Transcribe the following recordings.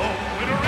the winner.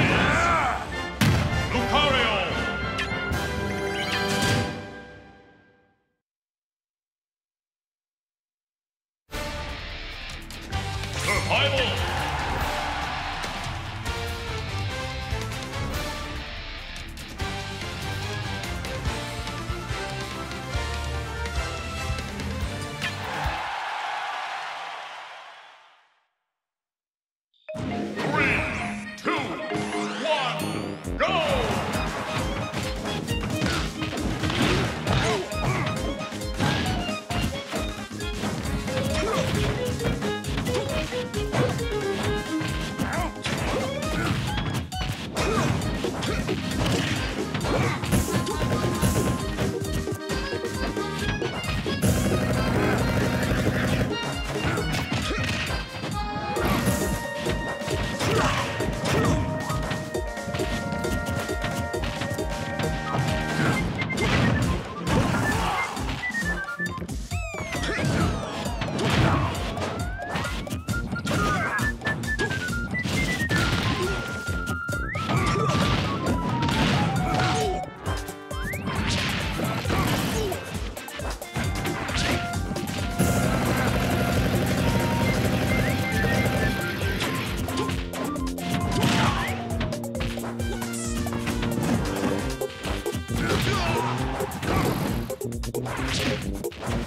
あっ!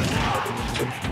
One, go!